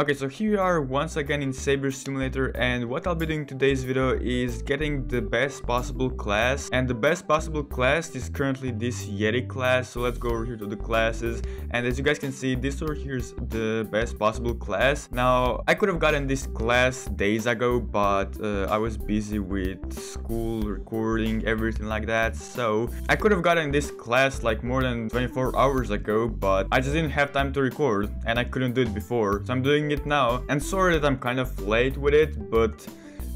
Okay, so here we are once again in Saber Simulator and what I'll be doing today's video is getting the best possible class and the best possible class is currently this Yeti class so let's go over here to the classes and as you guys can see this over here is the best possible class. Now I could have gotten this class days ago but uh, I was busy with school, recording, everything like that so I could have gotten this class like more than 24 hours ago but I just didn't have time to record and I couldn't do it before so I'm doing it now. And sorry that I'm kind of late with it, but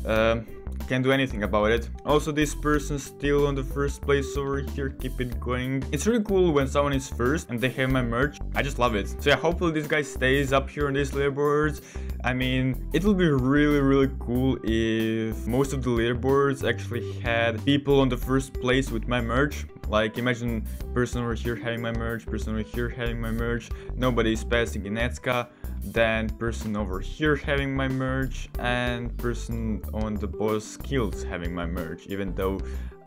uh, can't do anything about it. Also, this person's still on the first place over here, keep it going. It's really cool when someone is first and they have my merch. I just love it. So yeah, hopefully this guy stays up here on these leaderboards. I mean, it would be really, really cool if most of the leaderboards actually had people on the first place with my merch. Like imagine person over here having my merch, person over here having my merch, nobody is passing in Etska, then person over here having my merch, and person on the boss skills having my merch, even though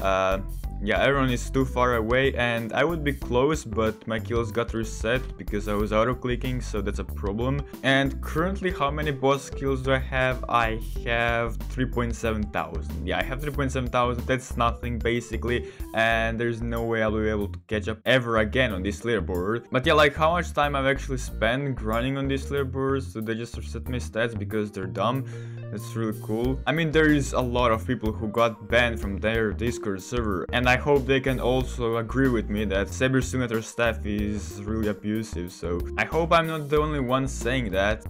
uh, yeah, everyone is too far away and I would be close but my kills got reset because I was auto-clicking so that's a problem. And currently how many boss kills do I have? I have 3.7 thousand. Yeah, I have 3.7 thousand, that's nothing basically and there's no way I'll be able to catch up ever again on this leaderboard. But yeah, like how much time I've actually spent grinding on this leaderboard so they just reset my stats because they're dumb. That's really cool. I mean, there is a lot of people who got banned from their Discord server. And I hope they can also agree with me that Saber Simulator staff is really abusive, so I hope I'm not the only one saying that.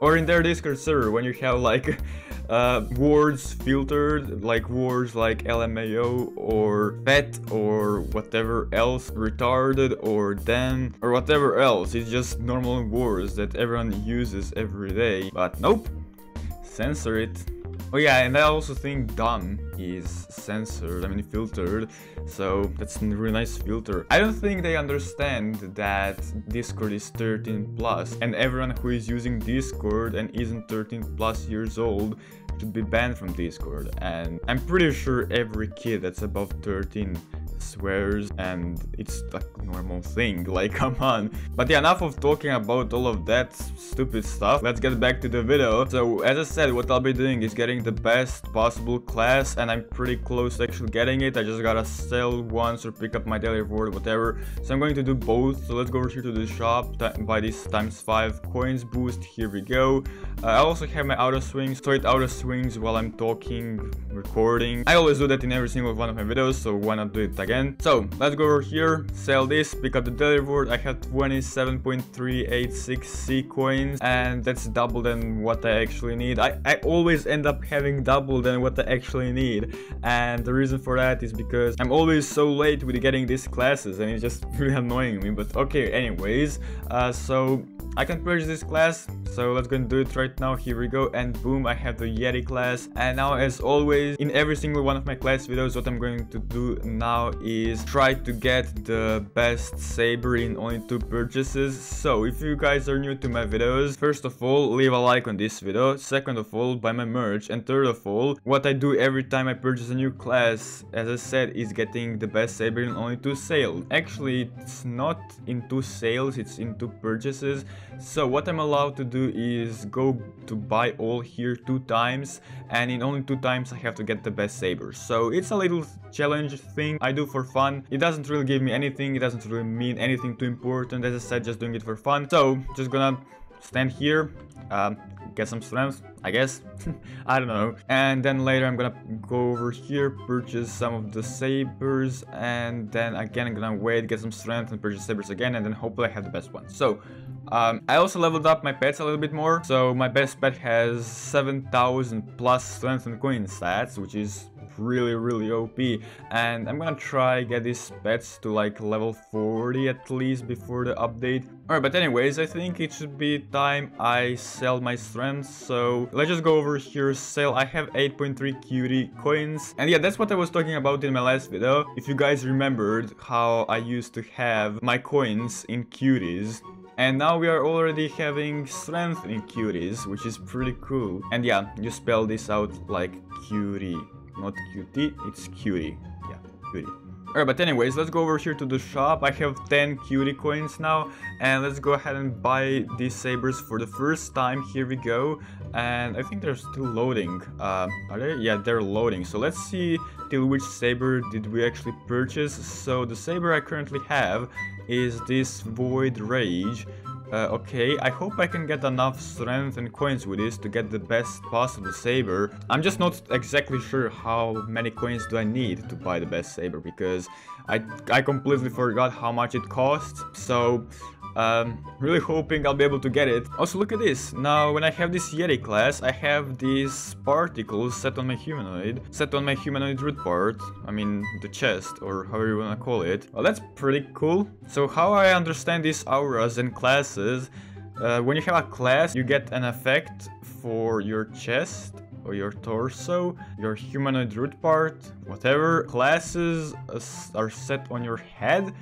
Or in their Discord server, when you have like uh, words filtered, like words like LMAO or pet or whatever else, retarded or then or whatever else. It's just normal words that everyone uses every day. But nope, censor it. Oh yeah, and I also think dumb is censored, I mean filtered, so that's a really nice filter. I don't think they understand that Discord is 13 plus, and everyone who is using Discord and isn't 13 plus years old should be banned from Discord, and I'm pretty sure every kid that's above 13 swears and it's a normal thing, like come on. But yeah, enough of talking about all of that stupid stuff, let's get back to the video. So as I said, what I'll be doing is getting the best possible class and I'm pretty close to actually getting it. I just gotta sell once or pick up my daily reward, whatever. So I'm going to do both. So let's go over here to the shop, buy this times 5 coins boost, here we go. Uh, I also have my auto swings, it auto swings while I'm talking, recording. I always do that in every single one of my videos, so why not do it again? Again. So let's go over here, sell this, pick up the reward. I have 27.386 C coins and that's double than what I actually need. I, I always end up having double than what I actually need. And the reason for that is because I'm always so late with getting these classes and it's just really annoying me. But okay, anyways, uh, so I can purchase this class, so let's go and do it right now. Here we go, and boom, I have the Yeti class. And now, as always, in every single one of my class videos, what I'm going to do now is try to get the best saber in only two purchases. So, if you guys are new to my videos, first of all, leave a like on this video. Second of all, buy my merch. And third of all, what I do every time I purchase a new class, as I said, is getting the best saber in only two sales. Actually, it's not in two sales, it's in two purchases. So what I'm allowed to do is go to buy all here two times and in only two times I have to get the best saber. So it's a little challenge thing I do for fun. It doesn't really give me anything, it doesn't really mean anything too important. As I said, just doing it for fun. So just gonna stand here, um, get some strength, I guess. I don't know. And then later I'm gonna go over here, purchase some of the sabers, and then again I'm gonna wait, get some strength, and purchase sabers again, and then hopefully I have the best one. So, um, I also leveled up my pets a little bit more. So my best pet has 7,000 plus strength and coin stats, which is really really OP and I'm gonna try get these pets to like level 40 at least before the update. Alright but anyways I think it should be time I sell my strength so let's just go over here sell I have 8.3 cutie coins and yeah that's what I was talking about in my last video. If you guys remembered how I used to have my coins in cuties and now we are already having strength in cuties, which is pretty cool. And yeah, you spell this out like cutie not QT, it's cutie. Yeah, cutie. Alright, but anyways, let's go over here to the shop. I have 10 cutie coins now, and let's go ahead and buy these sabers for the first time. Here we go, and I think they're still loading. Uh, are they? Yeah, they're loading. So let's see till which saber did we actually purchase. So the saber I currently have is this Void Rage. Uh, okay, I hope I can get enough strength and coins with this to get the best possible saber. I'm just not exactly sure how many coins do I need to buy the best saber because I, I completely forgot how much it costs. So um, really hoping I'll be able to get it. Also, look at this. Now, when I have this Yeti class, I have these particles set on my humanoid, set on my humanoid root part, I mean, the chest, or however you wanna call it. Well, that's pretty cool. So how I understand these auras and classes, uh, when you have a class, you get an effect for your chest, or your torso, your humanoid root part, whatever classes are set on your head,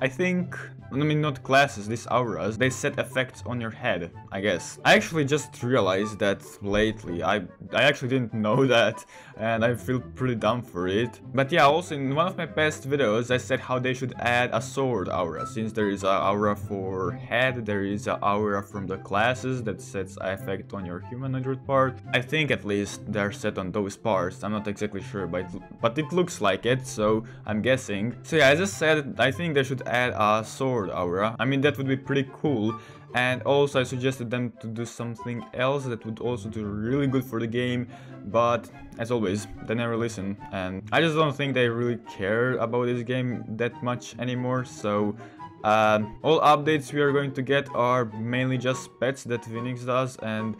I think I mean, not classes, these auras, they set effects on your head, I guess. I actually just realized that lately. I, I actually didn't know that, and I feel pretty dumb for it. But yeah, also in one of my past videos, I said how they should add a sword aura. Since there is a aura for head, there is a aura from the classes that sets effect on your humanoid part. I think at least they're set on those parts, I'm not exactly sure, but, but it looks like it, so I'm guessing. So yeah, I said, I think they should add a sword aura. I mean, that would be pretty cool. And also I suggested them to do something else that would also do really good for the game, but as always, they never listen. And I just don't think they really care about this game that much anymore, so uh, all updates we are going to get are mainly just pets that Phoenix does, and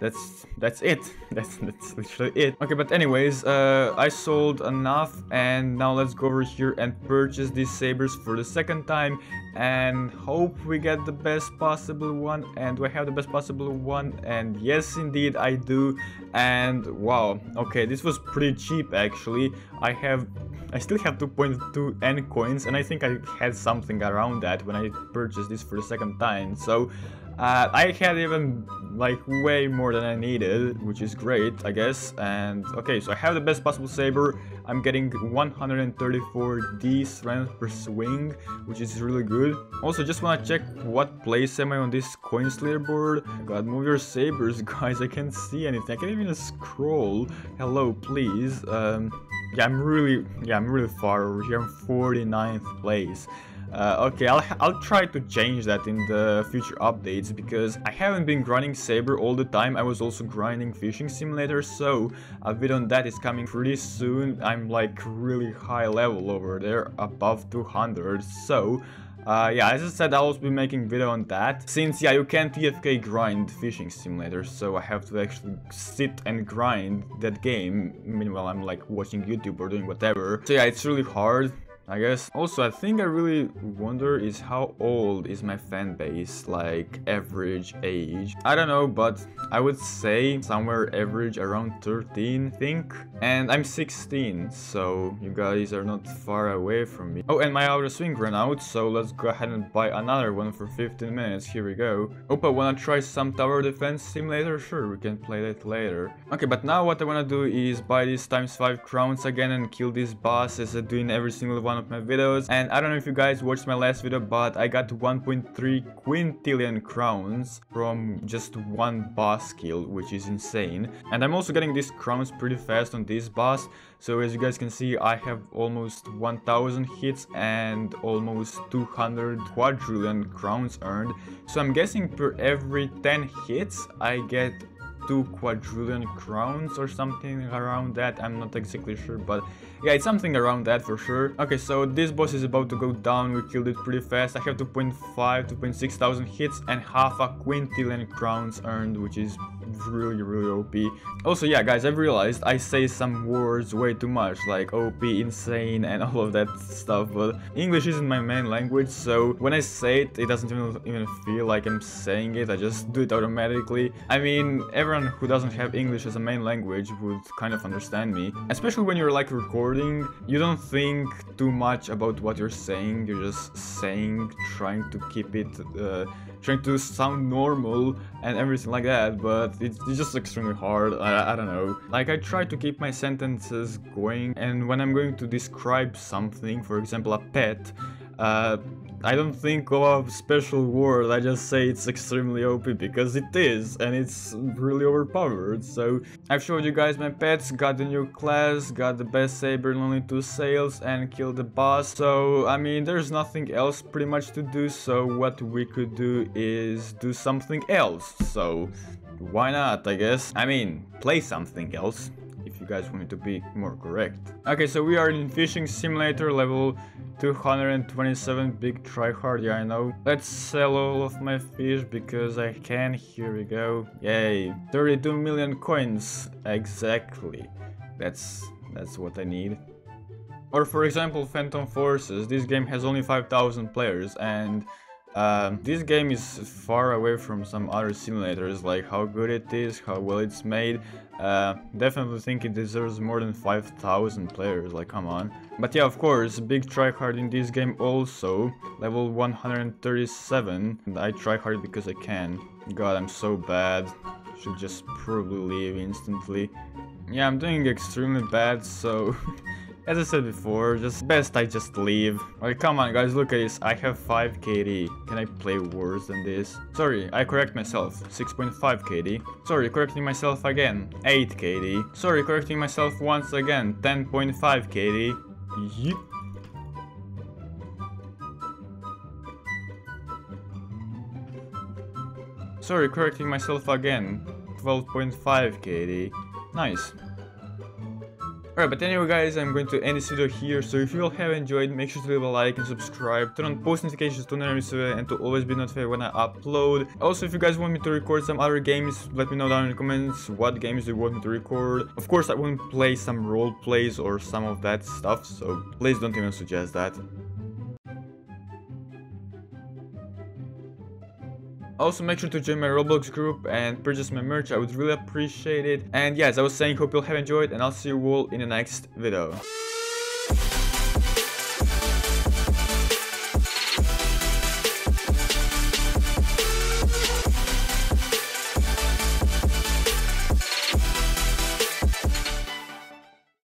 that's that's it. That's that's literally it. Okay but anyways uh, i sold enough and now let's go over here and purchase these sabers for the second time and hope we get the best possible one. And do i have the best possible one? And yes indeed i do. And wow okay this was pretty cheap actually. I have I still have 2.2 N coins and I think I had something around that when I purchased this for the second time. So uh, I had even like way more than I needed, which is great, I guess. And okay, so I have the best possible saber. I'm getting 134 D strength per swing, which is really good. Also, just wanna check what place am I on this coins leaderboard. God, move your sabers, guys. I can't see anything. I can't even scroll. Hello, please. Um, yeah, I'm really, yeah, I'm really far over here. I'm 49th place. Uh, okay, I'll, I'll try to change that in the future updates because I haven't been grinding Saber all the time, I was also grinding Fishing Simulator, so a video on that is coming pretty soon. I'm like really high level over there, above 200, so uh, yeah, as I said, I'll also be making video on that, since, yeah, you can't AFK grind Fishing Simulator, so I have to actually sit and grind that game, meanwhile I'm like watching YouTube or doing whatever. So yeah, it's really hard, I guess. Also, I think I really wonder is how old is my fan base, like average age. I don't know, but I would say somewhere average around 13, I think. And I'm 16, so you guys are not far away from me. Oh, and my auto swing ran out, so let's go ahead and buy another one for 15 minutes. Here we go. I wanna try some tower defense simulator? Sure, we can play that later. Okay, but now what I wanna do is buy these times 5 crowns again and kill these bosses I every single one of my videos. And I don't know if you guys watched my last video, but I got 1.3 quintillion crowns from just one boss kill, which is insane. And I'm also getting these crowns pretty fast on this boss. So as you guys can see, I have almost 1000 hits and almost 200 quadrillion crowns earned. So I'm guessing per every 10 hits, I get two quadrillion crowns or something around that. I'm not exactly sure, but yeah, it's something around that for sure. Okay, so this boss is about to go down. We killed it pretty fast. I have 2.5, 2.6 thousand hits and half a quintillion crowns earned, which is really, really OP. Also, yeah, guys, I've realized I say some words way too much, like OP, insane, and all of that stuff, but English isn't my main language, so when I say it, it doesn't even, even feel like I'm saying it, I just do it automatically. I mean, everyone anyone who doesn't have English as a main language would kind of understand me. Especially when you're like recording, you don't think too much about what you're saying, you're just saying, trying to keep it, uh, trying to sound normal and everything like that, but it's, it's just extremely hard, I, I don't know. Like I try to keep my sentences going and when I'm going to describe something, for example a pet, uh, I don't think of a special word, I just say it's extremely OP because it is, and it's really overpowered, so I've showed you guys my pets, got the new class, got the best saber in only 2 sales, and killed the boss, so I mean there's nothing else pretty much to do, so what we could do is do something else, so why not I guess? I mean, play something else guys want to be more correct. Okay, so we are in Fishing Simulator level 227 big tryhard, yeah I know. Let's sell all of my fish because I can, here we go. Yay, 32 million coins, exactly. That's, that's what I need. Or for example Phantom Forces, this game has only 5000 players and um, this game is far away from some other simulators, like how good it is, how well it's made. Uh, definitely think it deserves more than 5000 players, like come on. But yeah, of course, big tryhard in this game also, level 137. And I tryhard because I can. God, I'm so bad. Should just probably leave instantly. Yeah, I'm doing extremely bad, so... As I said before, just best I just leave. Like, come on guys, look at this. I have 5 KD. Can I play worse than this? Sorry, I correct myself. 6.5 KD. Sorry, correcting myself again. 8 KD. Sorry, correcting myself once again. 10.5 KD. Yep. Sorry, correcting myself again. 12.5 KD. Nice. Alright, but anyway guys, I'm going to end this video here, so if you all have enjoyed, make sure to leave a like and subscribe, turn on post notifications to never miss and to always be notified when I upload. Also, if you guys want me to record some other games, let me know down in the comments what games you want me to record. Of course, I won't play some role plays or some of that stuff, so please don't even suggest that. Also make sure to join my Roblox group and purchase my merch, I would really appreciate it. And yes, I was saying hope you'll have enjoyed and I'll see you all in the next video.